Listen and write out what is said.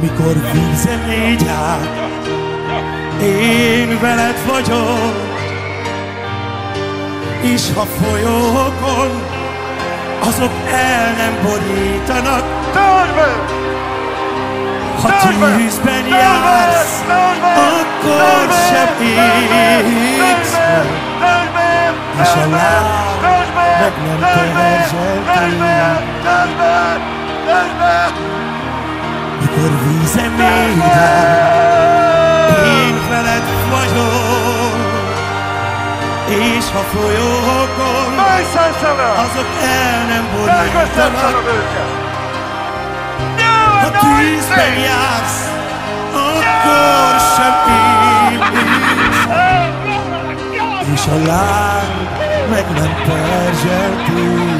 mikor vízen négy át, én veled vagyok, és ha folyókon azok el nem borítanak, meg! ha tűzben jársz, akkor sem égsz! És a láb meg! nem Tartsd vízen mély rá, én veled vagyok, és ha folyókon azok el nem borítanak, ha tűzben jársz, akkor sem égsz, és a láng meg nem perzseltünk.